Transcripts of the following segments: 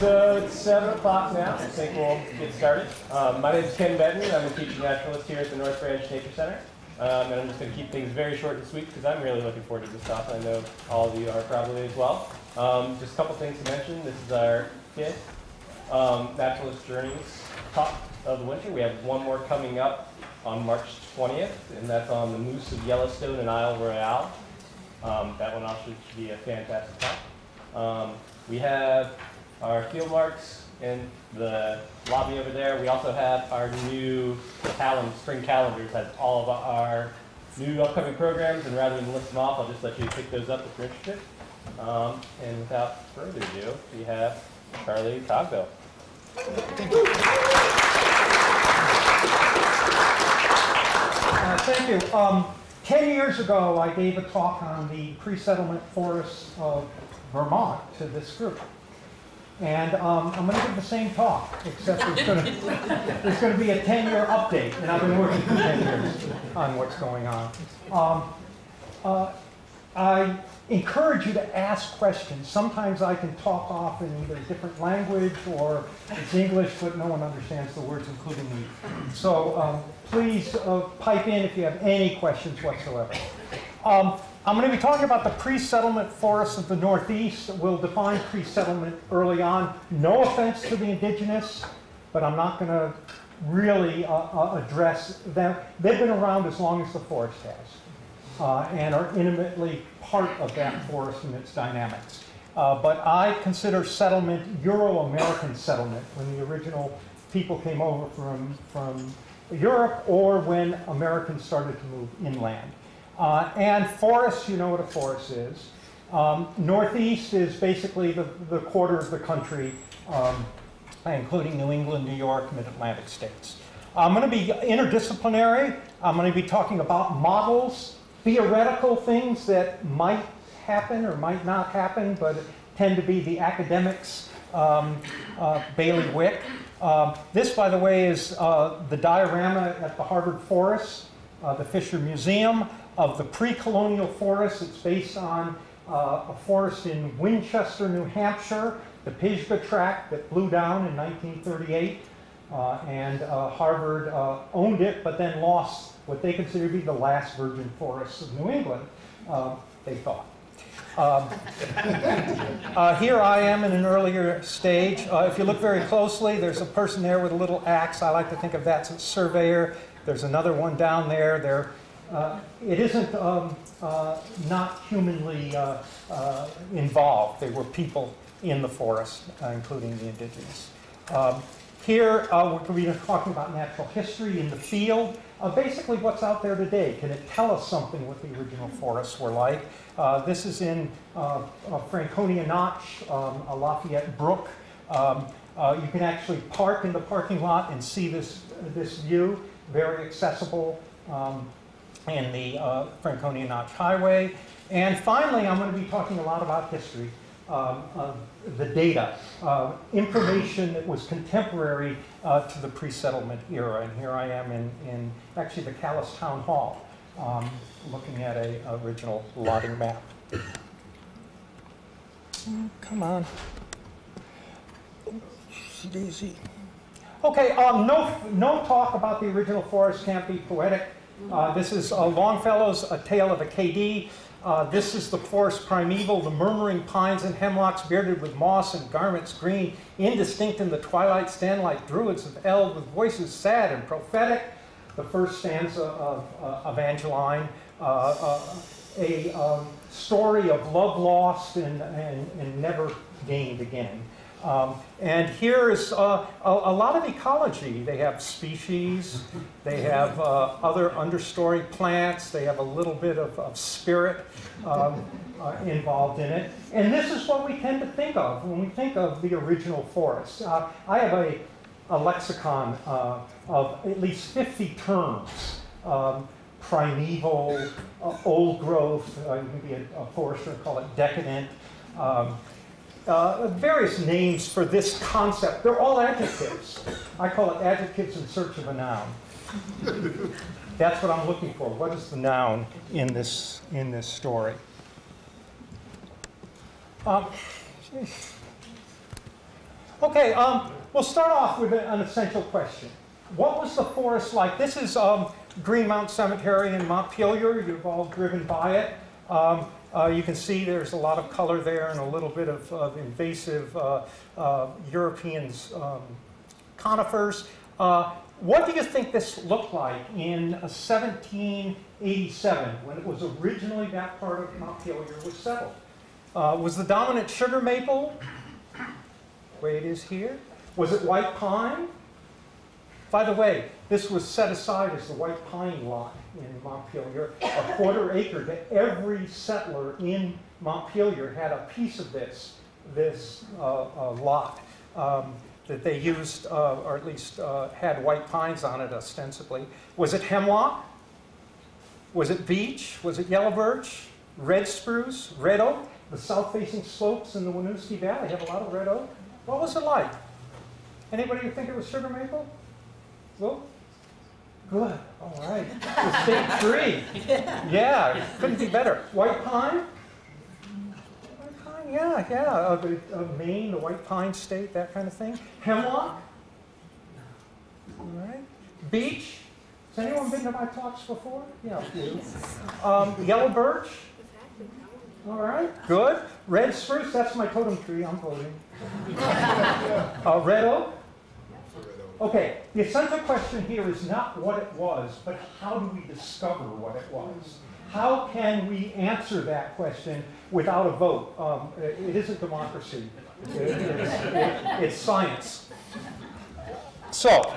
So it's 7 o'clock now. I think we'll get started. Um, my name is Ken Benton. I'm a teaching naturalist here at the North Branch Nature Center. Um, and I'm just going to keep things very short and sweet because I'm really looking forward to this talk. I know all of you are probably as well. Um, just a couple things to mention. This is our fifth um, Naturalist Journeys talk of the winter. We have one more coming up on March 20th, and that's on the moose of Yellowstone and Isle Royale. Um, that one also should be a fantastic talk. Um, we have our field marks in the lobby over there. We also have our new calendar, spring calendars has all of our new upcoming programs, and rather than list them off, I'll just let you pick those up if you're interested. Um, and without further ado, we have Charlie Cogbill. Thank you. Uh, thank you. Um, Ten years ago, I gave a talk on the pre-settlement forests of Vermont to this group. And um, I'm going to give the same talk, except there's going to there's going to be a 10-year update, and I've been working for 10 years on what's going on. Um, uh, I encourage you to ask questions. Sometimes I can talk off in either a different language or it's English, but no one understands the words, including me. So um, please uh, pipe in if you have any questions whatsoever. Um, I'm going to be talking about the pre-settlement forests of the Northeast. We'll define pre-settlement early on. No offense to the indigenous, but I'm not going to really uh, uh, address them. They've been around as long as the forest has uh, and are intimately part of that forest and its dynamics. Uh, but I consider settlement Euro-American settlement when the original people came over from, from Europe or when Americans started to move inland. Uh, and forests, you know what a forest is. Um, northeast is basically the, the quarter of the country, um, including New England, New York, mid-Atlantic states. I'm going to be interdisciplinary. I'm going to be talking about models, theoretical things that might happen or might not happen, but tend to be the academics' um, uh, bailiwick. Uh, this, by the way, is uh, the diorama at the Harvard Forest, uh, the Fisher Museum of the pre-colonial forest. It's based on uh, a forest in Winchester, New Hampshire, the Pisgah tract that blew down in 1938. Uh, and uh, Harvard uh, owned it, but then lost what they consider to be the last virgin forests of New England, uh, they thought. Um, uh, here I am in an earlier stage. Uh, if you look very closely, there's a person there with a little axe. I like to think of that as a surveyor. There's another one down there. They're uh, it isn't um, uh, not humanly uh, uh, involved. They were people in the forest, including the indigenous. Um, here, we're to be talking about natural history in the field. basically, what's out there today? Can it tell us something what the original forests were like? this is in Franconia Notch, um, a Lafayette Brook. Um, uh, you can actually park in the parking lot and see this, this view, very accessible. Um, in the uh, Franconia Notch Highway. And finally, I'm going to be talking a lot about history, um, of the data, uh, information that was contemporary uh, to the pre-settlement era. And here I am in, in actually the Calais Town Hall, um, looking at a original lotting map. Come on. Daisy. Okay, um, no, no talk about the original forest can't be poetic. Uh, this is uh, Longfellow's A Tale of Acadie. Uh, this is the forest primeval, the murmuring pines and hemlocks bearded with moss and garments green, indistinct in the twilight stand like druids of eld with voices sad and prophetic. The first stanza of uh, Evangeline, uh, uh, a um, story of love lost and, and, and never gained again. Um, and here is uh, a, a, lot of ecology. They have species, they have uh, other understory plants, they have a little bit of, of spirit um, uh, involved in it. And this is what we tend to think of when we think of the original forest. Uh, I have a, a lexicon uh, of at least 50 terms. Um, primeval, uh, old growth, you can be a, a forester call it decadent. Um, uh, various names for this concept. They're all adjectives. I call it adjectives in search of a noun. That's what I'm looking for. What is the noun in this, in this story? Um, Okay, um, we'll start off with an essential question. What was the forest like? This is um, Greenmount Cemetery in Montpelier. You've all driven by it. Um, uh, you can see there's a lot of color there and a little bit of, of invasive uh, uh, European um, conifers. Uh, what do you think this looked like in 1787 when it was originally that part of Montpelier was settled? Uh, was the dominant sugar maple, the way it is here? Was it white pine? By the way, this was set aside as the white pine lot in Montpelier, a quarter acre to every settler in Montpelier had a piece of this, this uh, uh, lot um, that they used, uh, or at least uh, had white pines on it ostensibly. Was it hemlock? Was it beech? Was it yellow birch? Red spruce? Red oak? The south-facing slopes in the Winooski Valley have a lot of red oak. What was it like? Anybody think it was sugar maple? Well, good. All right. The state tree. Yeah, couldn't be better. White pine? White pine, yeah, yeah. Of, uh, Maine, the white pine state, that kind of thing. Hemlock? All right. Beech? Has anyone been to my talks before? Yeah. Um, yellow birch? All right, good. Red spruce, that's my totem tree, I'm voting. Uh, red oak? Okay, the essential question here is not what it was, but how do we discover what it was? How can we answer that question without a vote? Um, it isn't democracy, It- it's, it- it's science. So,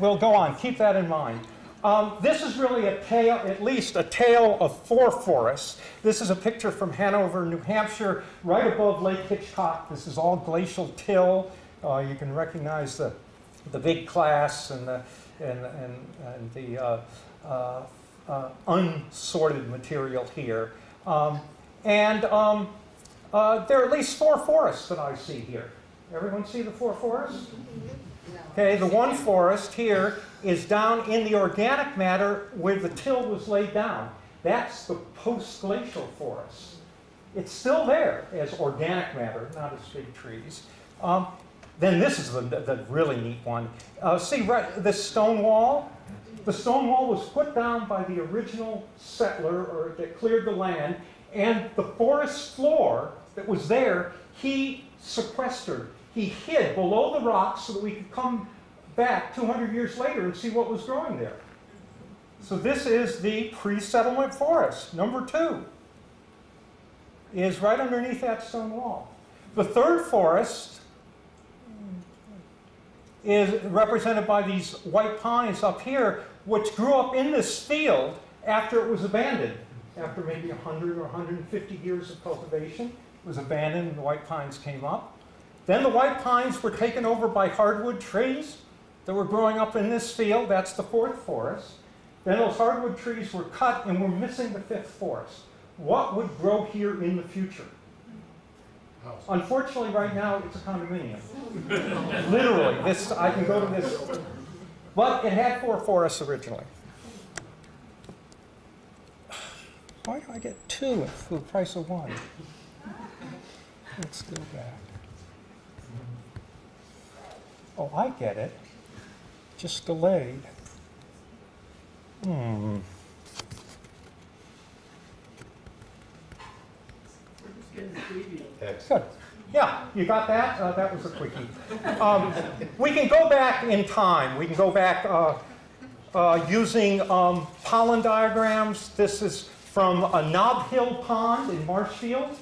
we'll go on, keep that in mind. Um, this is really a tale, at least a tale of four forests. This is a picture from Hanover, New Hampshire, right above Lake Hitchcock. This is all glacial till. Uh, you can recognize the, the big class and the, and, and, and the uh, uh, uh, unsorted material here. Um, and um, uh, there are at least four forests that I see here. Everyone see the four forests? Okay, the one forest here is down in the organic matter where the till was laid down. That's the post-glacial forest. It's still there as organic matter, not as big trees. Um, then this is the, the really neat one. Uh, see, right, the stone wall? The stone wall was put down by the original settler or that cleared the land, and the forest floor that was there, he sequestered. He hid below the rocks so that we could come back 200 years later and see what was growing there. So this is the pre-settlement forest, number two, is right underneath that stone wall. The third forest is represented by these white pines up here, which grew up in this field after it was abandoned. After maybe 100 or 150 years of cultivation, it was abandoned and the white pines came up. Then the white pines were taken over by hardwood trees that were growing up in this field. That's the fourth forest. Then those hardwood trees were cut and we're missing the fifth forest. What would grow here in the future? Unfortunately, right now, it's a condominium. Literally, this, I can go to this. But it had four forests originally. Why do I get two for the price of one? Let's go back. Oh, I get it. Just delayed. Hmm. Good. Yeah, you got that? Uh, that was a quickie. Um, we can go back in time. We can go back uh, uh, using um, pollen diagrams. This is from a Knob Hill Pond in Marshfield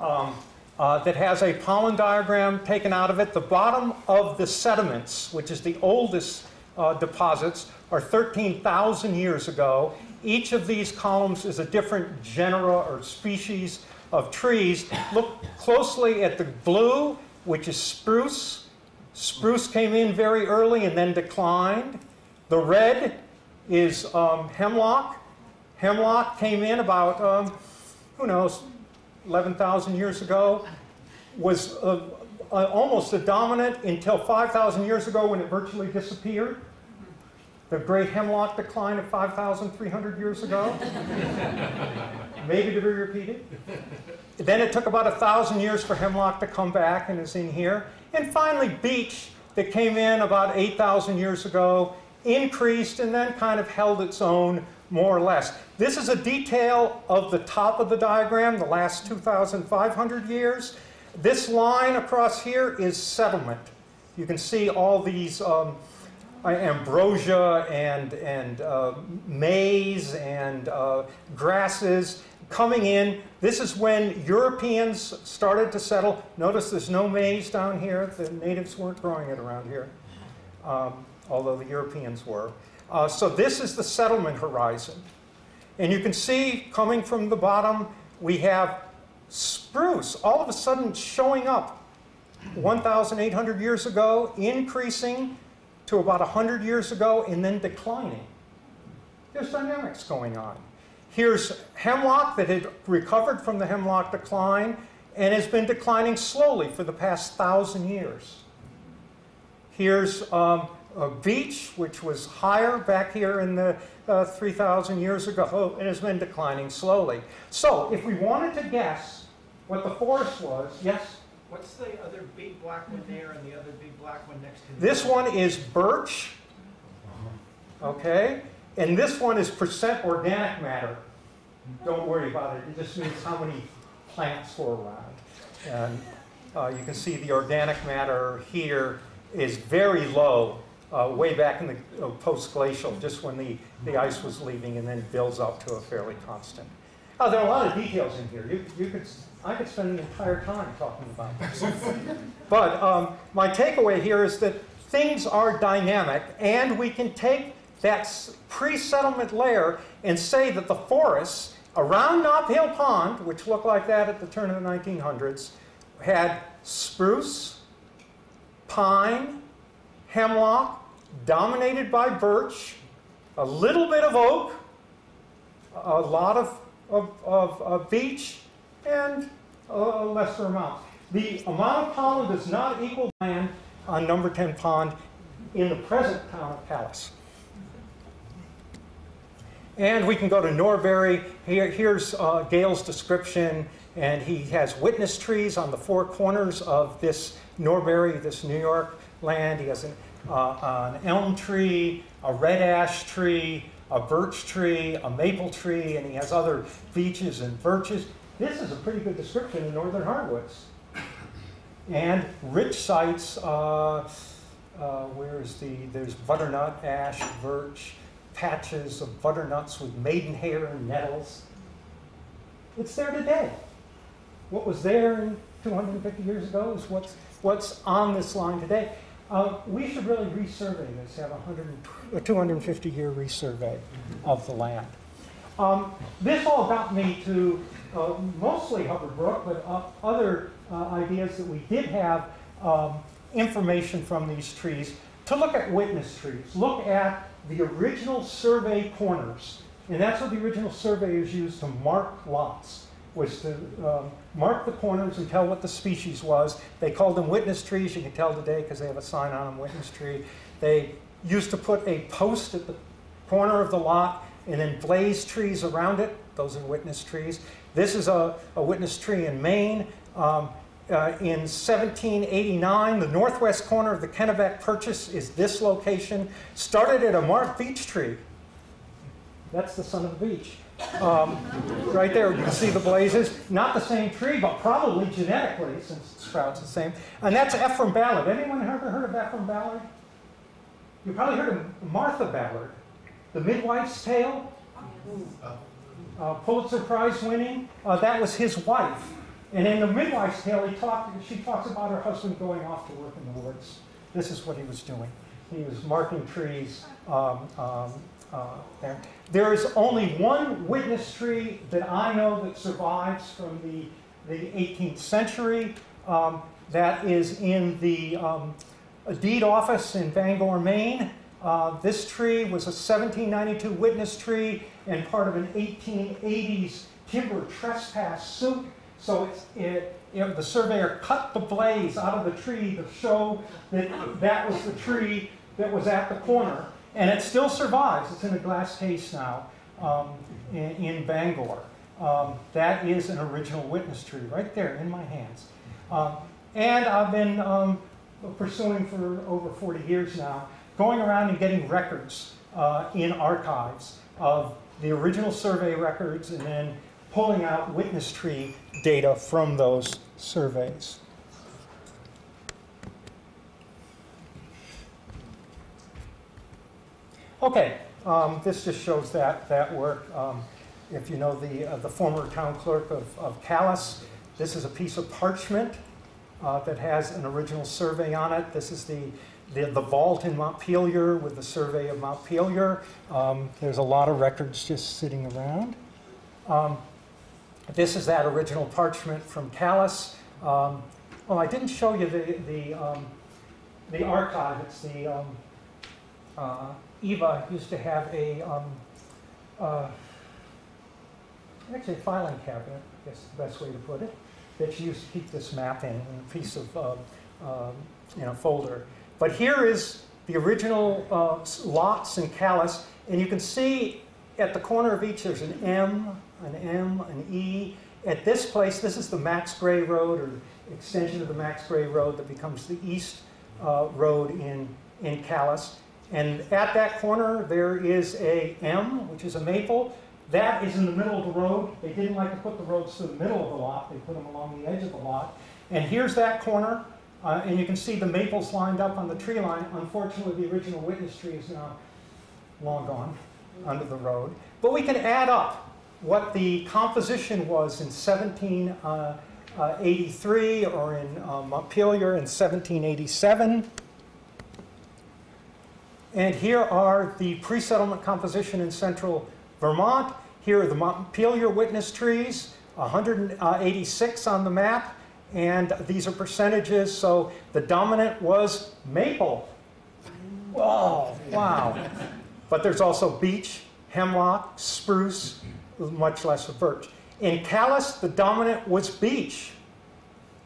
um, uh, that has a pollen diagram taken out of it. The bottom of the sediments, which is the oldest uh, deposits, are 13,000 years ago. Each of these columns is a different genera or species of trees. Look closely at the blue, which is spruce. Spruce came in very early and then declined. The red is um, hemlock. Hemlock came in about, um, who knows, 11,000 years ago. Was uh, uh, almost a dominant until 5,000 years ago when it virtually disappeared. The great hemlock decline of 5,300 years ago. Maybe to be repeated. then it took about a thousand years for hemlock to come back and is in here. And finally, beech that came in about 8,000 years ago, increased and then kind of held its own more or less. This is a detail of the top of the diagram, the last 2,500 years. This line across here is settlement. You can see all these um, ambrosia and, and uh, maize and uh, grasses coming in. This is when Europeans started to settle. Notice there's no maize down here. The natives weren't growing it around here, um, although the Europeans were. Uh, so this is the settlement horizon. And you can see coming from the bottom, we have spruce all of a sudden showing up 1,800 years ago, increasing to about 100 years ago, and then declining. There's dynamics going on. Here's hemlock that had recovered from the hemlock decline and has been declining slowly for the past thousand years. Here's um, a beech, which was higher back here in the uh, 3,000 years ago and has been declining slowly. So if we wanted to guess what the forest was, yes? What's the other big black one there and the other big black one next to it? This one is birch, okay? And this one is percent organic matter. Don't worry about it. It just means how many plants were around. And uh, you can see the organic matter here is very low, uh, way back in the uh, post-glacial, just when the, the ice was leaving and then builds up to a fairly constant. Oh, there are a lot of details in here. You, you could, I could spend the entire time talking about this. but um, my takeaway here is that things are dynamic, and we can take that pre-settlement layer and say that the forests around Nob Hill Pond, which looked like that at the turn of the 1900s, had spruce, pine, hemlock, dominated by birch, a little bit of oak, a lot of, of, of, of beech, and a lesser amount. The amount of pollen does not equal land on number 10 pond in the present town of Calais. And we can go to Norbury. Here, here's uh, Gale's description, and he has witness trees on the four corners of this Norbury, this New York land. He has an, uh, an elm tree, a red ash tree, a birch tree, a maple tree, and he has other beeches and birches. This is a pretty good description of northern hardwoods. And rich sites, uh, uh, where is the, there's butternut, ash, birch, patches of butternuts with maidenhair and nettles. It's there today. What was there 250 years ago is what's, what's on this line today. Uh, we should really resurvey this, have a 250 year resurvey of the land. Um, this all got me to uh, mostly Hubbard Brook, but uh, other uh, ideas that we did have um, information from these trees to look at witness trees. Look at the original survey corners. And that's what the original surveyors used to mark lots, was to um, mark the corners and tell what the species was. They called them witness trees. You can tell today because they have a sign on them, witness tree. They used to put a post at the corner of the lot and then blaze trees around it. Those are witness trees. This is a, a witness tree in Maine. Um, uh, in 1789, the northwest corner of the Kennebec Purchase is this location. Started at a marked beech tree. That's the son of the beech. Um, right there, you can see the blazes. Not the same tree, but probably genetically, since it sprouts the same. And that's Ephraim Ballard. Anyone ever heard of Ephraim Ballard? You probably heard of Martha Ballard, the midwife's tale. Uh, Pulitzer Prize winning. Uh, that was his wife. And in the midwife's tale, she talks about her husband going off to work in the woods. This is what he was doing. He was marking trees um, um, uh, there. There is only one witness tree that I know that survives from the, the 18th century. Um, that is in the um, deed office in Bangor, Maine. Uh, this tree was a 1792 witness tree and part of an 1880s timber trespass suit so it, you know, the surveyor cut the blaze out of the tree to show that that was the tree that was at the corner. And it still survives. It's in a glass case now um, in, in, Bangor. Um, that is an original witness tree right there in my hands. Um, and I've been um, pursuing for over 40 years now, going around and getting records uh, in archives of the original survey records and then pulling out witness tree data from those surveys. Okay, um, this just shows that, that work. Um, if you know the, uh, the former town clerk of, of Calais, this is a piece of parchment uh, that has an original survey on it. This is the, the, the vault in Montpelier with the survey of Montpelier. Um, there's a lot of records just sitting around. Um, this is that original parchment from Calais. Um, well, I didn't show you the, the, um, the archive. It's the, um, uh, Eva used to have a, um, uh, actually a filing cabinet, I guess the best way to put it, that she used to keep this map in, a piece of, uh, um, you know, folder. But here is the original uh, lots in Calais, and you can see at the corner of each there's an M, an M, an E. At this place, this is the Max Gray Road, or extension of the Max Gray Road that becomes the East uh, Road in, in Calais. And at that corner, there is a M, which is a maple. That is in the middle of the road. They didn't like to put the roads to the middle of the lot. They put them along the edge of the lot. And here's that corner. Uh, and you can see the maples lined up on the tree line. Unfortunately, the original witness tree is now long gone under the road. But we can add up what the composition was in 1783 uh, uh, or in uh, Montpelier in 1787. And here are the pre-settlement composition in central Vermont. Here are the Montpelier witness trees, 186 uh, on the map. And these are percentages, so the dominant was maple. Whoa, wow. But there's also beech, hemlock, spruce, much less of birch. In Calais, the dominant was beech,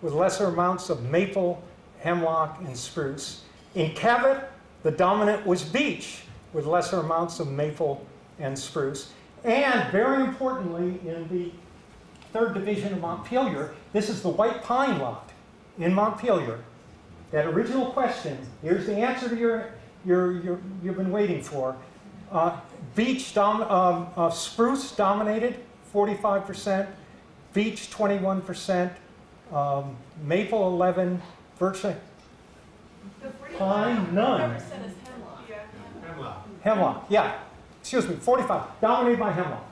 with lesser amounts of maple, hemlock, and spruce. In Cabot, the dominant was beech, with lesser amounts of maple and spruce. And very importantly, in the third division of Montpelier, this is the white pine lot in Montpelier. That original question, here's the answer to your, your, your you've been waiting for. Uh, beech, dom, um, uh, spruce dominated, 45%, beech 21%, um, maple 11, birch, Pine, none. percent is hemlock. hemlock, yeah, excuse me, 45, dominated by hemlock.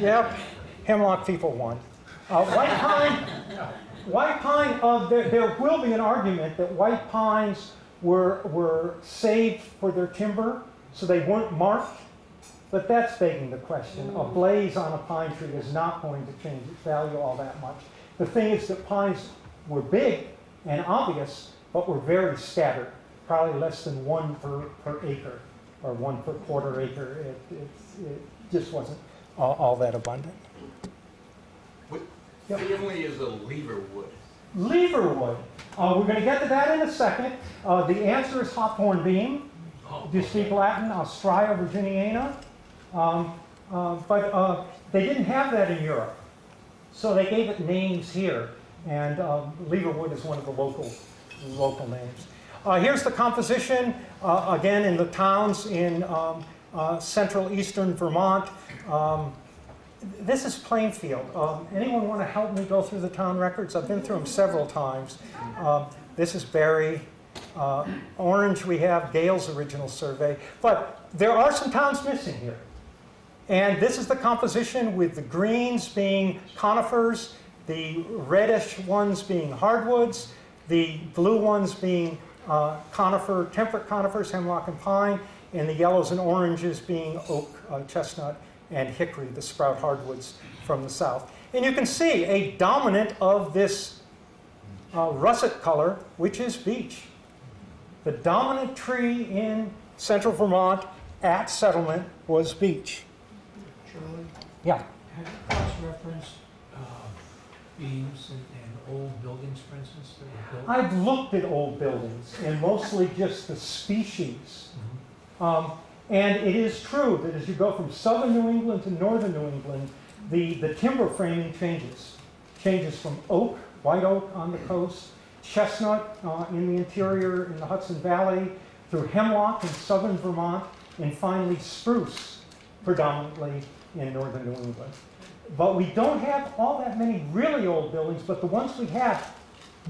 Yep, hemlock people won. Uh, white pine, white pine, uh, there, there will be an argument that white pines were, were saved for their timber, so they weren't marked. But that's begging the question. A mm. blaze on a pine tree is not going to change its value all that much. The thing is that pines were big and obvious, but were very scattered, probably less than one per, per acre or one per quarter acre. It, it, it just wasn't all, all that abundant. What Yep. family is a lever wood? Leverwood. Uh, we're going to get to that in a second. Uh, the answer is hop hornbeam. Oh, Do you speak Latin? Ostrya virginiana. Um, uh, but uh, they didn't have that in Europe. So they gave it names here. And um, Leverwood is one of the local, local names. Uh, here's the composition, uh, again, in the towns in um, uh, central eastern Vermont. This is Plainfield. Um, anyone want to help me go through the town records? I've been through them several times. Um, this is Barre. Uh, Orange, we have Gale's original survey. But there are some towns missing here. And this is the composition with the greens being conifers, the reddish ones being hardwoods, the blue ones being uh, conifer, temperate conifers, hemlock and pine, and the yellows and oranges being oak, uh, chestnut, and hickory, the sprout hardwoods from the south. And you can see a dominant of this uh, russet color, which is beech. The dominant tree in central Vermont at settlement was beech. Charlie, Yeah. have you cross-referenced uh, beams and, and old buildings, for instance, built? I've looked at old buildings and mostly just the species. Um, And it is true that as you go from southern New England to northern New England, the, the timber framing changes. Changes from oak, white oak on the coast, chestnut uh, in the interior in the Hudson Valley, through hemlock in southern Vermont, and finally spruce predominantly in northern New England. But we don't have all that many really old buildings, but the ones we have,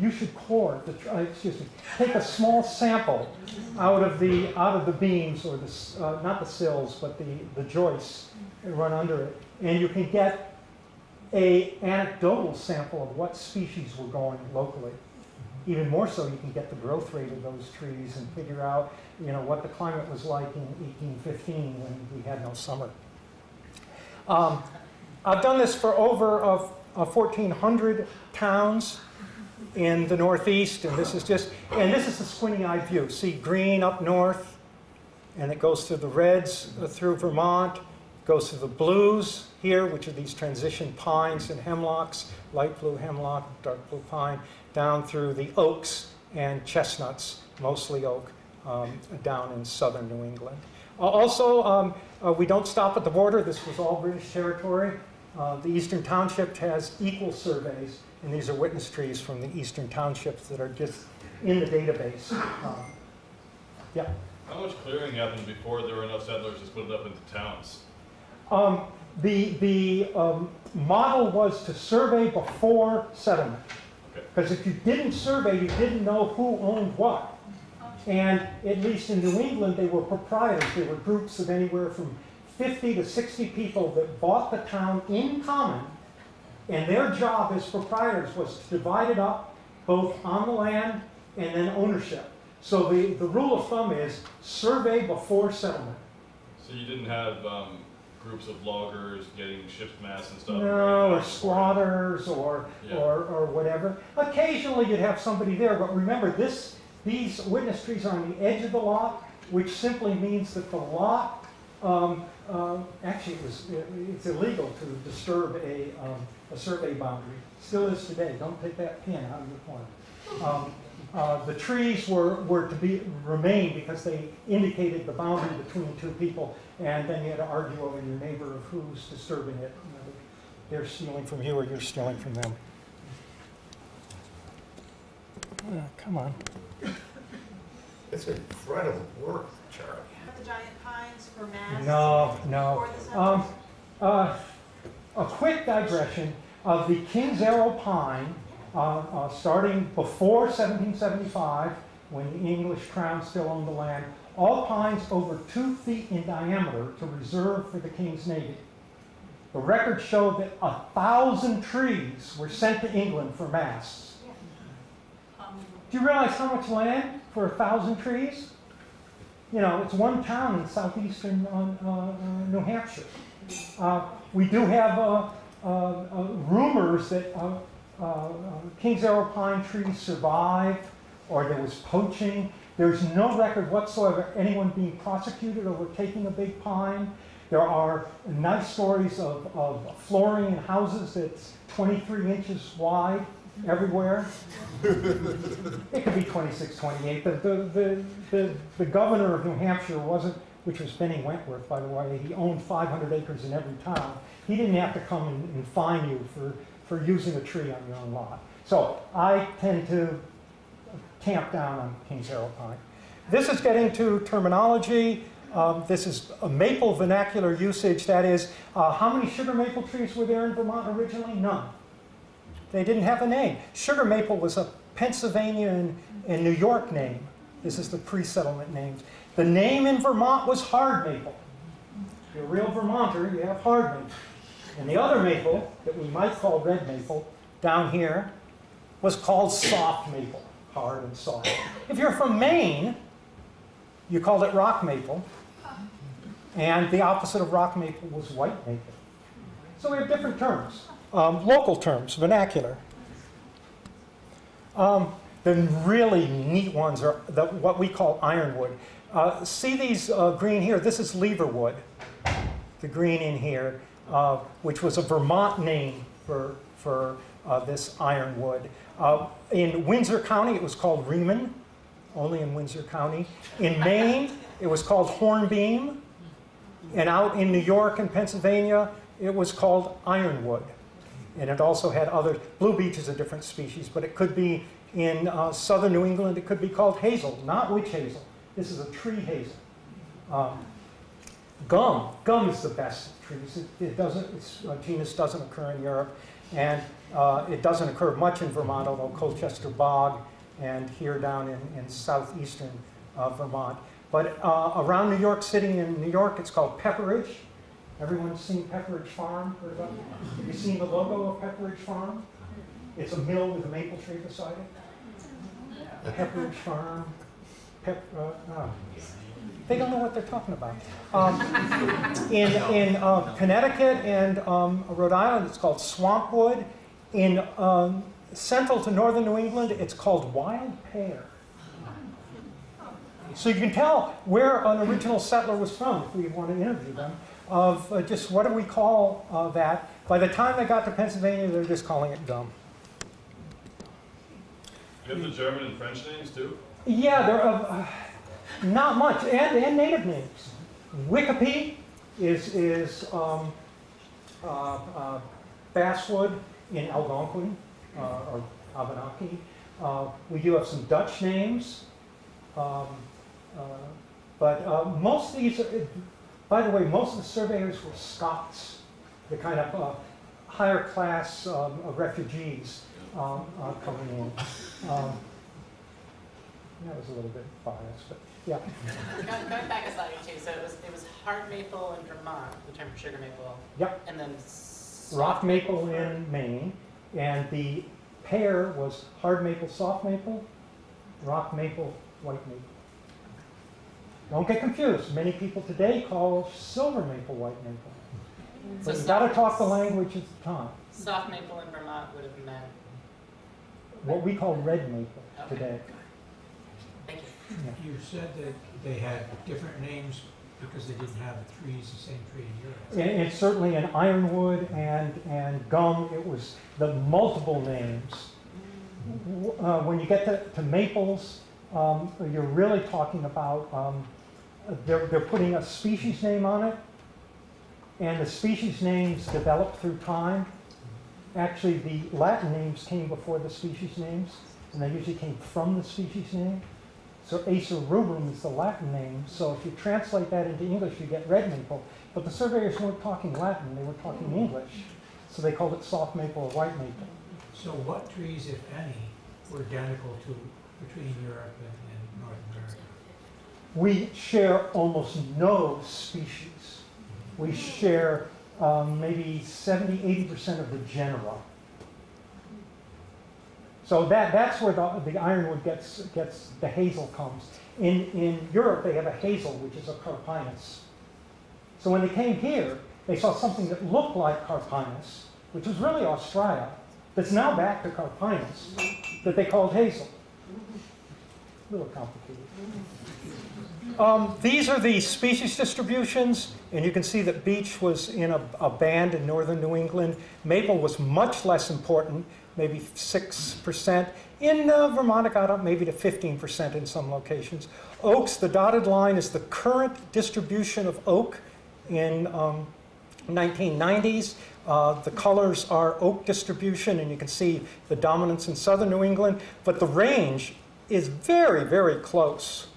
you should core, the, uh, excuse me, take a small sample out of the, out of the beams or the, uh, not the sills, but the, the joists and run under it. And you can get a anecdotal sample of what species were going locally. Even more so, you can get the growth rate of those trees and figure out, you know, what the climate was like in 1815 when we had no summer. Um, I've done this for over of 1,400 towns in the Northeast, and this is just, and this is the squinty-eyed view. See green up north, and it goes through the reds uh, through Vermont, goes through the blues here, which are these transition pines and hemlocks, light blue hemlock, dark blue pine, down through the oaks and chestnuts, mostly oak, um, down in southern New England. Also, um, uh, we don't stop at the border. This was all British territory. Uh, The Eastern Township has equal surveys, and these are witness trees from the Eastern Townships that are just in the database. Um, Yeah. How much clearing happened before there were enough settlers to split it up into towns? Um, The, the um, model was to survey before settlement. Okay. Because if you didn't survey, you didn't know who owned what. And at least in New England, they were proprietors. They were groups of anywhere from 50 to 60 people that bought the town in common. And their job as proprietors was to divide it up both on the land and then ownership. So the, the rule of thumb is survey before settlement. So you didn't have um, groups of loggers getting ship's mass and stuff? No, or squatters or, Yeah. or, or whatever. Occasionally you'd have somebody there, but remember this, these witness trees are on the edge of the lot, which simply means that the lot, um, um, actually it was, it's illegal to disturb a, um, a survey boundary. Still is today, don't take that pin out of your corner. Um, uh, the trees were, were to be, remain because they indicated the boundary between two people, and then you had to argue over your neighbor of who's disturbing it. You know, They're stealing from you or you're stealing from them. Uh, Come on. It's incredible work, Charlie. The giant pines for mass. No, no. Um, uh, A quick digression of the King's Arrow pine, uh, uh, starting before 1775, when the English crown still owned the land, all pines over two feet in diameter to reserve for the King's Navy. The records show that a thousand trees were sent to England for masts. Do you realize how much land for a thousand trees? You know, it's one town in southeastern uh, uh, uh, New Hampshire. Uh, we do have rumors that King's Arrow pine trees survived or there was poaching. There's no record whatsoever anyone being prosecuted over taking a big pine. There are nice stories of, of flooring in houses that's 23 inches wide everywhere. It could be 26, 28. The, the, the, the, the governor of New Hampshire wasn't, which was Benning Wentworth, by the way, he owned 500 acres in every town. He didn't have to come and, and fine you for, for using a tree on your own lot. So I tend to tamp down on King's Arrow pine. This is getting to terminology. Um, this is a maple vernacular usage. That is, uh, how many sugar maple trees were there in Vermont originally? None. They didn't have a name. Sugar maple was a Pennsylvania and, and New York name. This is the pre-settlement names. The name in Vermont was hard maple. If you're a real Vermonter, you have hard maple. And the other maple, that we might call red maple, down here, was called soft maple, hard and soft. If you're from Maine, you called it rock maple. And the opposite of rock maple was white maple. So we have different terms, um, local terms, vernacular. Um, the really neat ones are the, what we call ironwood. Uh, see these uh, green here? This is leverwood, the green in here, uh, which was a Vermont name for, for uh, this ironwood. Uh, in Windsor County, it was called Reman, only in Windsor County. In Maine, it was called hornbeam. And out in New York and Pennsylvania, it was called ironwood. And it also had other, blue beech is a different species, but it could be in uh, southern New England, it could be called hazel, not witch hazel. This is a tree hazel. Um, gum, gum is the best of trees. It, it doesn't, its uh, genus doesn't occur in Europe, and uh, it doesn't occur much in Vermont, although Colchester Bog and here down in, in southeastern uh, Vermont. But uh, around New York City in New York, it's called pepperidge. Everyone's seen Pepperidge Farm? Heard about it? Have you seen the logo of Pepperidge Farm? It's a mill with a maple tree beside it. Pepperidge Farm. Pep, uh, oh. They don't know what they're talking about. Um, in in uh, Connecticut and um, Rhode Island, it's called swampwood. In um, central to northern New England, it's called wild pear. So you can tell where an original settler was from if we want to interview them. Of uh, just what do we call uh, that? By the time they got to Pennsylvania, they're just calling it gum. You have the German and French names too? Yeah, there are uh, not much, and, and native names. Wikipe is is um, uh, uh, basswood in Algonquin uh, or Abenaki. Uh, we do have some Dutch names, um, uh, but uh, most of these. Are, by the way, most of the surveyors were Scots, the kind of uh, higher class um, of refugees um, uh, coming in. Um, that was a little bit biased, but yeah. Going going back a slide or two, so it was, it was hard maple in Vermont, the term for sugar maple. Yep. And then. Rock maple in Maine, and the pear was hard maple, soft maple, rock maple, white maple. Don't get confused. Many people today call silver maple white maple. So But you gotta talk the language at the time. Soft maple in Vermont would have meant, What we call red maple Okay. today. thank you. You said that they had different names because they didn't have the trees, the same tree in Europe. And it's certainly in ironwood and, and gum, it was the multiple names. W- Uh, when you get to, to maples, um, you're really talking about, um, they're, they're putting a species name on it. And the species names developed through time. Actually, the Latin names came before the species names, and they usually came from the species name. So Acer rubrum is the Latin name, so if you translate that into English, you get red maple. But the surveyors weren't talking Latin, they were talking English. So they called it soft maple or white maple. So what trees, if any, were identical to between Europe and? We share almost no species. We share um, maybe 70, 80% of the genera. So that, that's where the, the ironwood gets, gets, the hazel comes. In, in Europe, they have a hazel, which is a carpinus. So when they came here, they saw something that looked like carpinus, which was really Ostrya, that's now back to carpinus, that they called hazel. A little complicated. Um, these are the species distributions, and you can see that beech was in a, a band in northern New England. Maple was much less important, maybe 6%. In uh, Vermont, it got up maybe to 15% in some locations. Oaks, the dotted line is the current distribution of oak in um, 1990s. Uh, the colors are oak distribution, and you can see the dominance in southern New England, but the range is very, very close.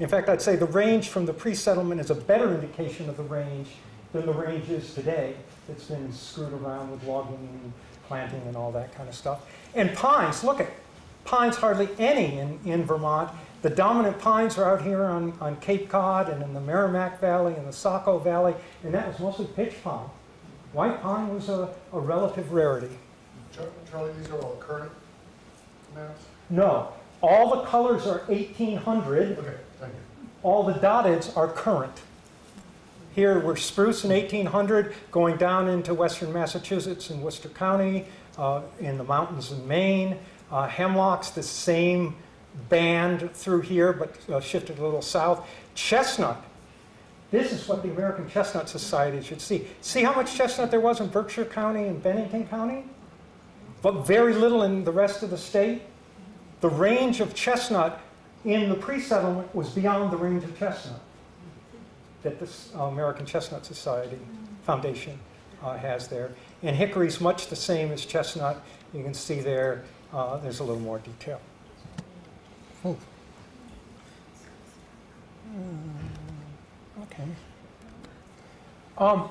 In fact, I'd say the range from the pre-settlement is a better indication of the range than the range is today. It's been screwed around with logging and planting and all that kind of stuff. And pines, look at pines hardly any in, in Vermont. The dominant pines are out here on, on Cape Cod and in the Merrimack Valley and the Saco Valley, and that was mostly pitch pine. White pine was a, a relative rarity. Charlie, these are all current maps? No, all the colors are 1800. Okay. All the dotteds are current. Here we're spruce in 1800, going down into western Massachusetts and Worcester County, uh, in the mountains in Maine. Uh, hemlocks, the same band through here, but uh, shifted a little south. Chestnut. This is what the American Chestnut Society should see. See how much chestnut there was in Berkshire County and Bennington County? But very little in the rest of the state. The range of chestnut in the pre-settlement was beyond the range of chestnut. that the American Chestnut Society Foundation uh, has there. And hickory's much the same as chestnut. You can see there, uh, there's a little more detail. Oh. Hmm, Okay. Um,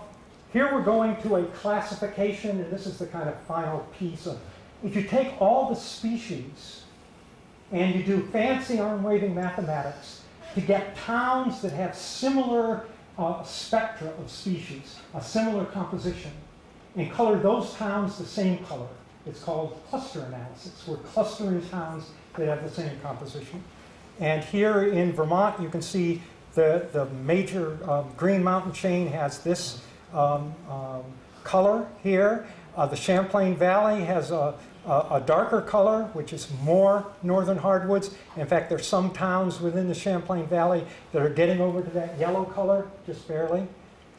here we're going to a classification, and this is the kind of final piece of, if you take all the species and you do fancy arm-waving mathematics to get towns that have similar uh, spectra of species, a similar composition, and color those towns the same color. It's called cluster analysis. We're clustering towns that have the same composition. And here in Vermont, you can see the, the major um, Green Mountain chain has this um, um, color here. Uh, the Champlain Valley has a, a, a darker color, which is more northern hardwoods. In fact, there's some towns within the Champlain Valley that are getting over to that yellow color, just barely.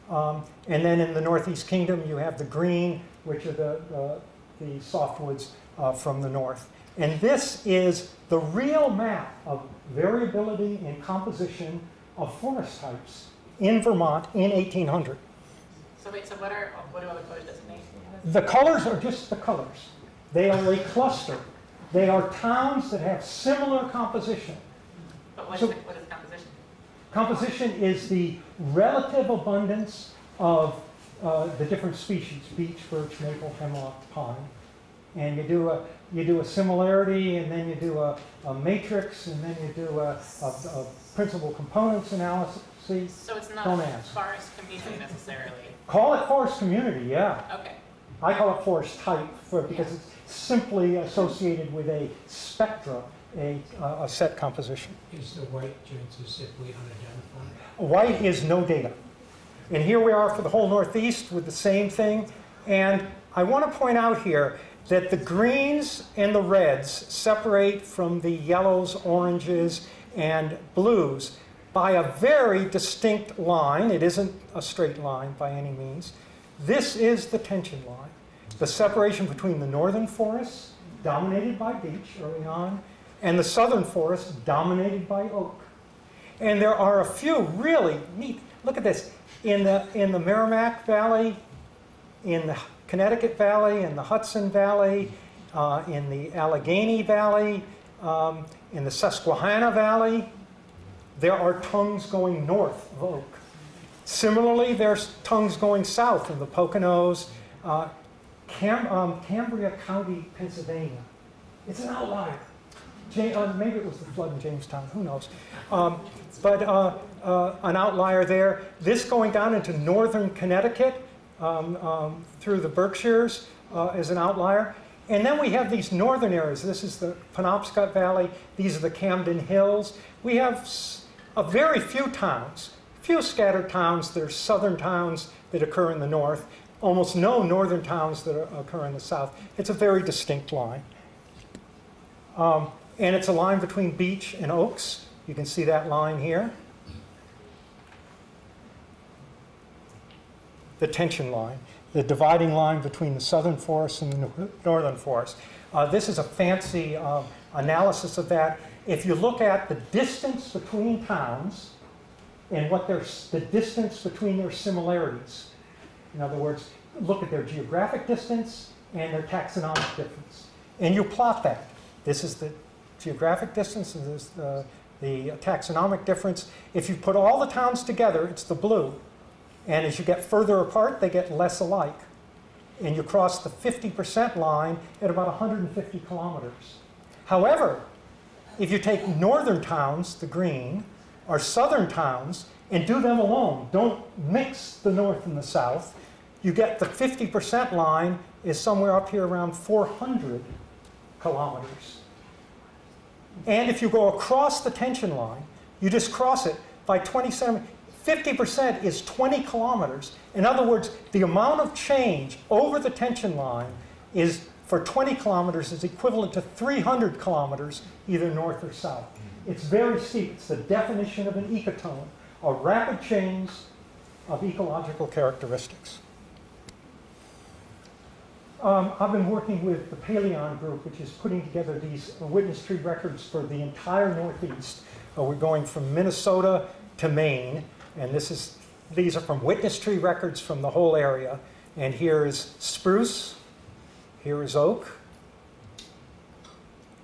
Um, and then in the Northeast Kingdom, you have the green, which are the, uh, the softwoods uh, from the north. And this is the real map of variability in composition of forest types in Vermont in 1800. So wait, so what are, what do all the colors designate? The colors are just the colors. They are a cluster. They are towns that have similar composition. But what is, So- the- what is composition? Composition is the relative abundance of uh, the different species, beech, birch, maple, hemlock, pine. And you do a, you do a similarity, and then you do a, a matrix, and then you do a, a, a principal components analysis. So it's not forest community necessarily. Call it forest community, yeah. Okay. I call it forest type for, because it's simply associated with a spectra, a, uh, a set composition. Is the white just simply unidentified? White is no data. And here we are for the whole Northeast with the same thing. And I want to point out here that the greens and the reds separate from the yellows, oranges, and blues by a very distinct line. It isn't a straight line by any means. This is the tension line. The separation between the northern forests, dominated by beech early on, and the southern forests, dominated by oak. And there are a few really neat, look at this, in the, in the Merrimack Valley, in the Connecticut Valley, in the Hudson Valley, uh, in the Allegheny Valley, um, in the Susquehanna Valley, there are tongues going north of oak. Similarly, there's tongues going south in the Poconos, uh, Cam, um, Cambria County, Pennsylvania. It's an outlier. Uh, maybe it was the flood in Johnstown, who knows? Um, but uh, uh, an outlier there. This going down into northern Connecticut um, um, through the Berkshires uh, is an outlier. And then we have these northern areas. This is the Penobscot Valley. These are the Camden Hills. We have a very few towns, few scattered towns. There's southern towns that occur in the north, almost no northern towns that are- occur in the south. It's a very distinct line. Um, and it's a line between beech and oaks. You can see that line here. The tension line, the dividing line between the southern forest and the northern forest. Uh, this is a fancy um, analysis of that. If you look at the distance between towns and what the distance between their similarities, in other words, look at their geographic distance and their taxonomic difference. And you plot that. This is the geographic distance and this is the, the taxonomic difference. If you put all the towns together, it's the blue. And as you get further apart, they get less alike. And you cross the 50% line at about 150 kilometers. However, if you take northern towns, the green, or southern towns, and do them alone, don't mix the north and the south, you get the 50% line is somewhere up here around 400 kilometers. And if you go across the tension line, you just cross it by 27, 50% is 20 kilometers. In other words, the amount of change over the tension line is, for 20 kilometers, is equivalent to 300 kilometers, either north or south. It's very steep. It's the definition of an ecotone, a rapid change of ecological characteristics. Um, I've been working with the Paleon group, which is putting together these witness tree records for the entire Northeast. Uh, we're going from Minnesota to Maine, and this is these are from witness tree records from the whole area. And here is spruce, here is oak.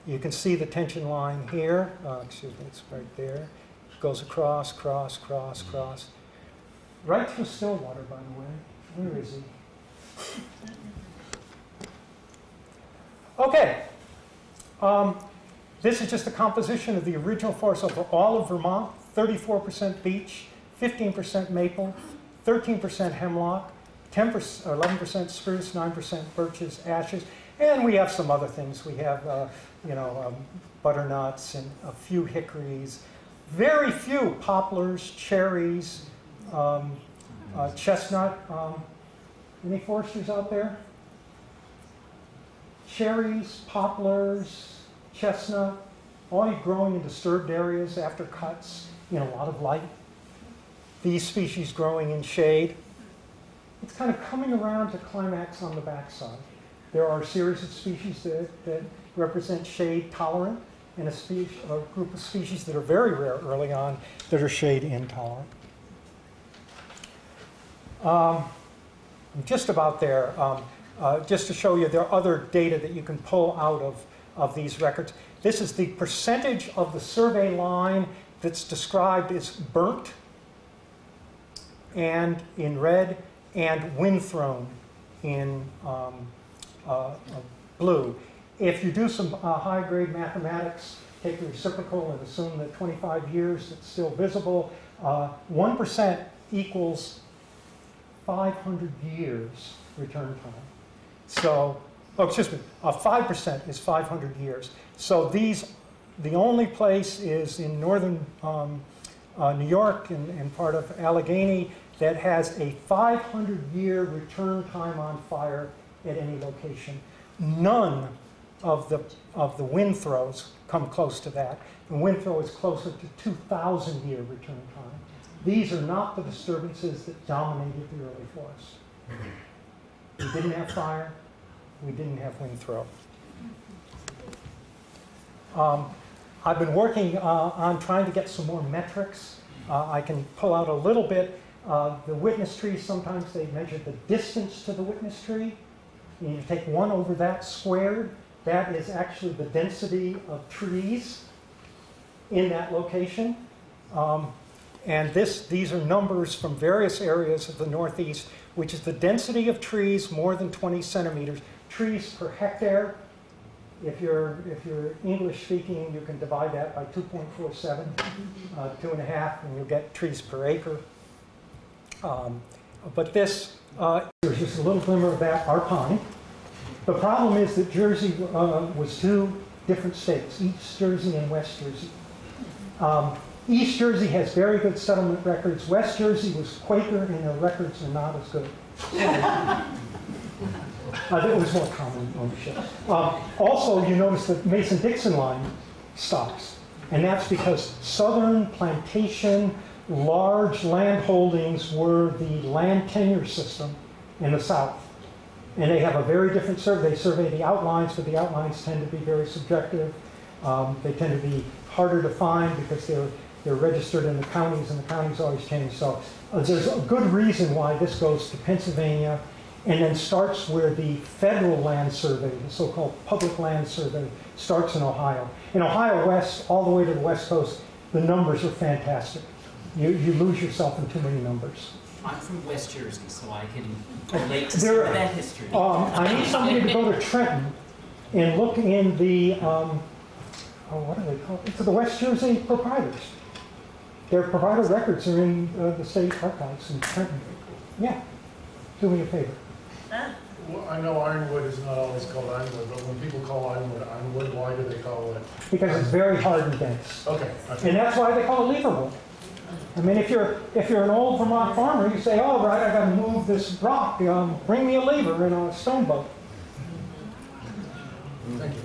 You can see the tension line here. Uh, excuse me, it's right there. It Goes across, cross, cross, cross. Right through Stillwater, by the way. Where is he? Okay. Um, this is just a composition of the original forest over all of Vermont. 34% beech, 15% maple, 13% hemlock, 10%, or 11% spruce, 9% birches, ashes, and we have some other things. We have, uh, you know, um, butternuts and a few hickories, very few poplars, cherries, um, uh, chestnut. Um, any foresters out there? Cherries, poplars, chestnut, all growing in disturbed areas after cuts, in a lot of light. These species growing in shade. It's kind of coming around to climax on the backside. There are a series of species that, that represent shade tolerant and a, species, a group of species that are very rare early on that are shade intolerant. Um, I'm just about there. Um, uh, just to show you, there are other data that you can pull out of, of these records. This is the percentage of the survey line that's described as burnt and in red and wind thrown in um, uh, uh, blue. If you do some uh, high grade mathematics, take the reciprocal and assume that 25 years it's still visible, 1% equals 500 years return time. So, oh, excuse me, uh, 5% is 500 years. So these, the only place is in northern um, uh, New York and, and part of Allegheny that has a 500-year return time on fire at any location. None of the, of the wind throws come close to that. The wind throw is closer to 2,000-year return time. These are not the disturbances that dominated the early forest. We didn't have fire. We didn't have wind throw. Um, I've been working uh, on trying to get some more metrics. Uh, I can pull out a little bit. Uh, the witness tree, sometimes they measure the distance to the witness tree. You take one over that squared. That is actually the density of trees in that location. Um, and this, these are numbers from various areas of the Northeast, which is the density of trees more than 20 centimeters. Trees per hectare. If you're, if you're English speaking, you can divide that by 2.47, uh, two and a half, and you'll get trees per acre. Um, but this, uh, there's just a little glimmer of that, our pine. The problem is that Jersey uh, was two different states, East Jersey and West Jersey. Um, East Jersey has very good settlement records. West Jersey was Quaker, and their records are not as good. Uh, it was more common ownership. Um, also, you notice the Mason-Dixon line stops, and that's because southern plantation, large land holdings were the land tenure system in the south. And they have a very different survey. They survey the outlines, but the outlines tend to be very subjective. Um, they tend to be harder to find because they're, they're registered in the counties, and the counties always change. So uh, there's a good reason why this goes to Pennsylvania and then starts where the federal land survey, the so-called public land survey, starts in Ohio. In Ohio West, all the way to the West Coast, the numbers are fantastic. You, you lose yourself in too many numbers. I'm from West Jersey, so I can relate to some There- of that history. Um, I need somebody to go to Trenton and look in the, um, oh, what are they called? It's the West Jersey proprietors. Their provider records are in uh, the state archives in Trenton. Yeah, do me a favor. Well, I know ironwood is not always called ironwood, but when people call ironwood ironwood, why do they call it? Because it's very hard and dense. Okay. And that's why they call it leverwood. I mean, if you're, if you're an old Vermont farmer, you say, oh, right, I gotta move this rock, um, bring me a lever in a stone boat. Thank you.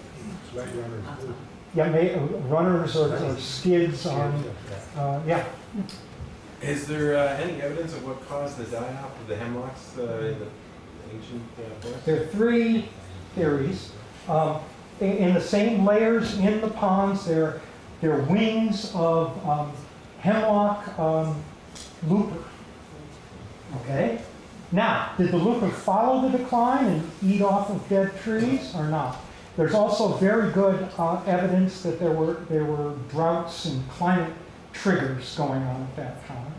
Yeah, may, uh, runners or, or skids on, uh, yeah. Is there uh, any evidence of what caused the die-off of the hemlocks uh, in the ancient uh, forest? There are three theories. Um, in, in the same layers in the ponds, there, there are wings of um, hemlock um, looper. Okay? Now, did the looper follow the decline and eat off of dead trees or not? There's also very good uh, evidence that there were, there were droughts and climate triggers going on at that time.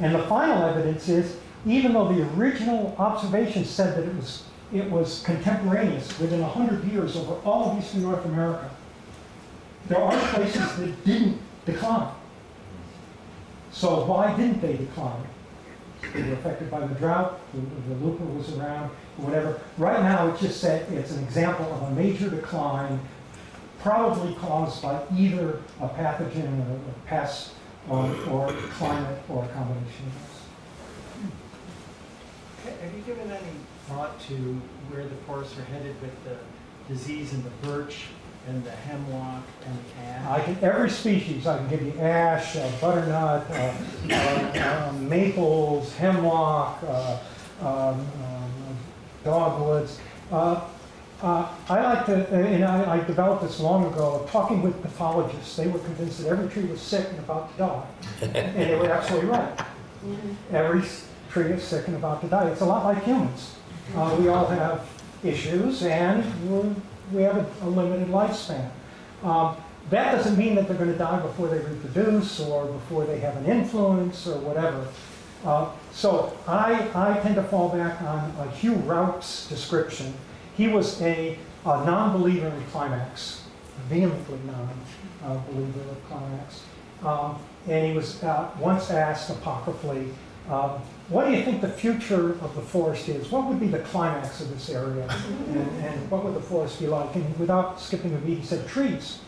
And the final evidence is, even though the original observation said that it was, it was contemporaneous within 100 years over all of eastern North America, there are places that didn't decline. So why didn't they decline? They were affected by the drought, the, the looper was around, whatever. Right now, it's just said it's an example of a major decline, probably caused by either a pathogen, or a pest, or, or climate, or a combination of those. Have you given any thought to where the forests are headed with the disease in the birch and the hemlock and I ash? can, every species, I can give you ash, uh, butternut, uh, uh, um, maples, hemlock, uh, um, um, dogwoods. Uh, uh, I like to, and I, I developed this long ago, talking with pathologists. They were convinced that every tree was sick and about to die. And they were absolutely right. Every tree is sick and about to die. It's a lot like humans. Uh, we all have issues and we're, we have a, a limited lifespan. Um, that doesn't mean that they're going to die before they reproduce or before they have an influence or whatever. Uh, so I, I tend to fall back on uh, Hugh Raup's description. He was a, a non-believer in climax, vehemently non-believer in climax. Um, and he was uh, once asked apocryphally, um, what do you think the future of the forest is? What would be the climax of this area? And, and what would the forest be like? And without skipping a beat, he said, trees.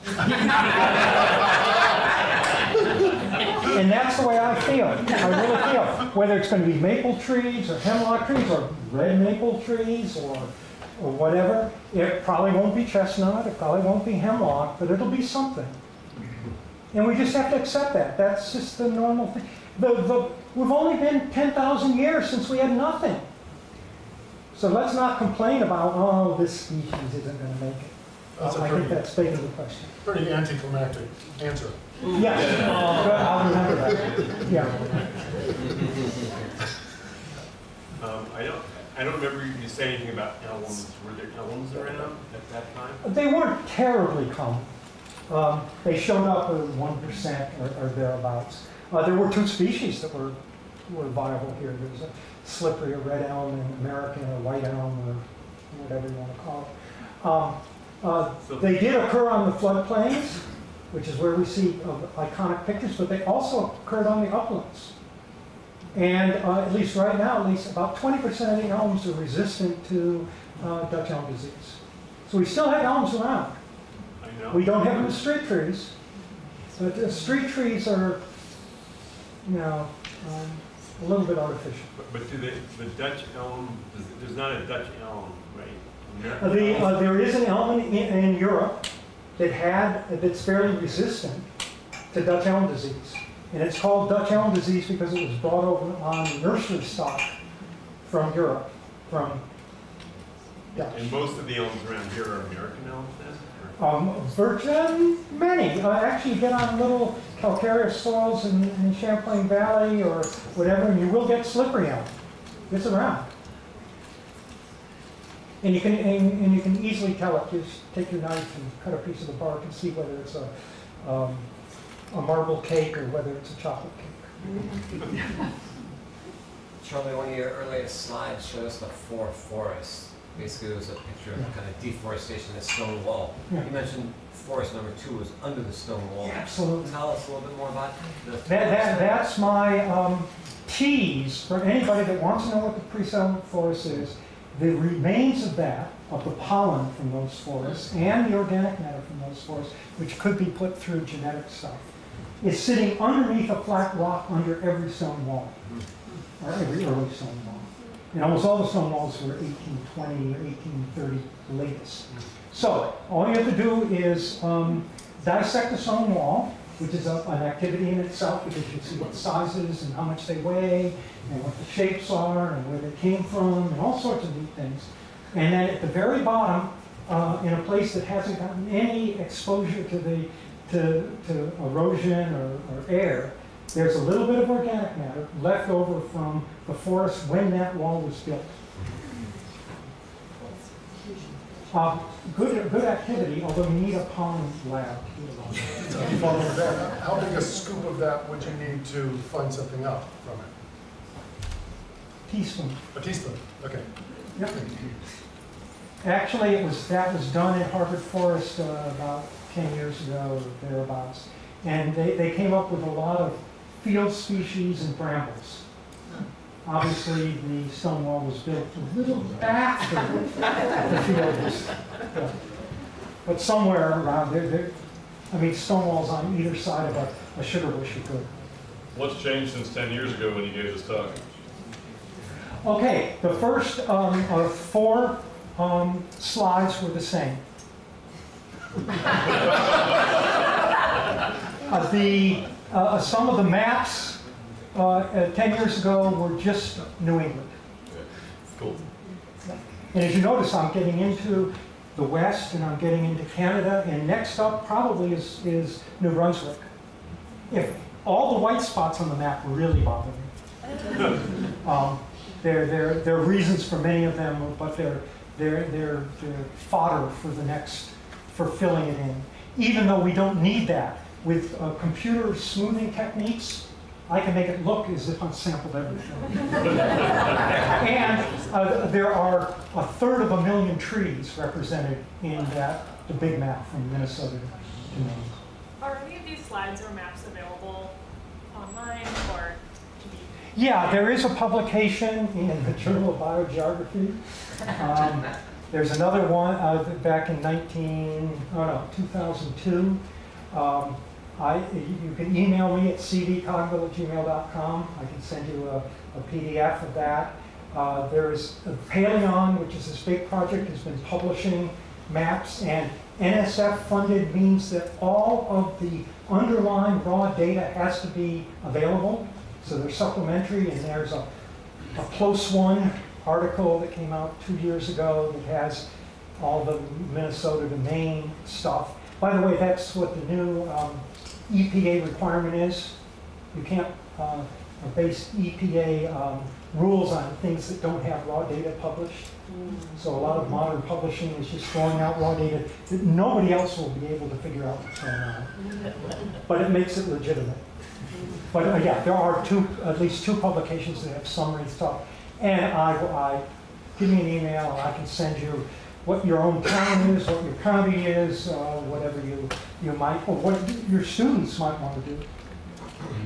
And that's the way I feel. I really feel. Whether it's going to be maple trees or hemlock trees or red maple trees or, or whatever, it probably won't be chestnut, it probably won't be hemlock, but it'll be something. And we just have to accept that. That's just the normal thing. The, the, we've only been 10,000 years since we had nothing. So let's not complain about, oh, this species isn't going to make it. That's a I think pretty- that's begging the question. Pretty anticlimactic answer. Yes, good, I'll remember that. Yeah. Um, I don't, I don't remember you saying anything about elms. Were there elms around at that time? They weren't terribly common. Um, they showed up at one percent or, or thereabouts. Uh, there were two species that were were viable here. There was a slippery, a red elm, and American, or white elm, or whatever you want to call it. Um, uh, So- they did occur on the floodplains, which is where we see uh, iconic pictures, but they also occurred on the uplands. And uh, at least right now, at least about 20% of the elms are resistant to uh, Dutch elm disease. So we still have elms around. I know. We don't have them as street trees. But the street trees are, know, um, a little bit artificial. But, but do they, the Dutch elm, there's- there's not a Dutch elm, right? Uh, the, uh, there is an elm in, in Europe that had, that's fairly resistant to Dutch elm disease. And it's called Dutch elm disease because it was brought over on nursery stock from Europe, from Dutch. And most of the elms around here are American elms then? Um, virgin, many. Uh, actually, get on little calcareous soils in, in Champlain Valley or whatever, and you will get slippery elm. It's around. And you can, and, and you can easily tell it. Just take your knife and cut a piece of the bark and see whether it's a, um, a marble cake or whether it's a chocolate cake. Charlie, one of your earliest slides showed us the four forests. Basically, it was a picture of kind of deforestation, the stone wall. Yeah. You mentioned forest number two was under the stone wall. Absolutely. Tell us a little bit more about the. That, that, that's my um, tease for anybody that wants to know what the pre-settlement forest is. The remains of that, of the pollen from those forests and the organic matter from those forests, which could be put through genetic stuff, is sitting underneath a flat rock under every stone wall, or every early stone wall. And almost all the stone walls were 1820 or 1830 latest. So all you have to do is um, dissect the stone wall, which is an activity in itself because you can see what sizes and how much they weigh and what the shapes are and where they came from and all sorts of neat things. And then at the very bottom, uh, in a place that hasn't gotten any exposure to the to, to erosion or, or air, There's a little bit of organic matter left over from the forest when that wall was built. Good, good activity, although you need a pond lab. That. How big a scoop of that would you need to find something out from it? Teaspoon. A teaspoon, okay. Yep. Actually, it was, that was done at Harvard Forest uh, about 10 years ago, or thereabouts. And they, they came up with a lot of field species and brambles. Obviously, the stone wall was built a little after the field was built. But somewhere around there, there, I mean, stone walls on either side of a, a sugar bush you could. What's changed since ten years ago when you gave this talk? Okay, the first um, uh, four um, slides were the same. Uh, the, uh, some of the maps uh, uh, 10 years ago we were just New England. Cool. And as you notice, I'm getting into the West and I'm getting into Canada, and next up probably is, is New Brunswick. If all the white spots on the map really bother me. Um, there, there, there are reasons for many of them, but they're, they're, they're, they're fodder for the next, for filling it in. Even though we don't need that, with uh, computer smoothing techniques, I can make it look as if I've sampled everything. and uh, there are a third of a million trees represented in that, the big map from Minnesota to Maine. Are any of these slides or maps available online or? Yeah, there is a publication in the Journal of Biogeography. Um, there's another one uh, back in 19, oh no, 2002. Um, I, you can email me at cdcogbill@gmail.com. I can send you a, a PDF of that. Uh, there's Paleon, which is this big project, has been publishing maps, and NSF funded means that all of the underlying raw data has to be available. So they're supplementary, and there's a, a PLOS ONE article that came out two years ago that has all the Minnesota to Maine stuff. By the way, that's what the new um, EPA requirement is. You can't uh, base EPA um, rules on things that don't have raw data published. So a lot of modern publishing is just throwing out raw data that nobody else will be able to figure out what's going on. But it makes it legitimate. But uh, yeah, there are two, at least two publications that have summary stuff. And I, I, give me an email, and I can send you what your own town is, what your county is, uh, whatever you, you might, or what your students might want to do.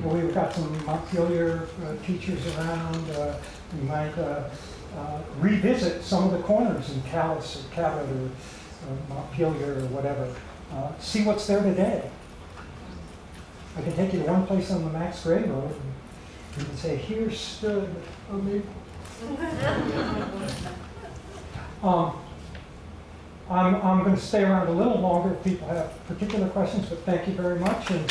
Well, We've got some Montpelier uh, teachers around, uh, we might uh, uh, revisit some of the corners in Calais or Cabot or uh, Montpelier or whatever. Uh, See what's there today. I can take you to one place on the Max Gray Road, and you can say, here stood a maple. Um, I'm, I'm going to stay around a little longer if people have particular questions, but thank you very much. And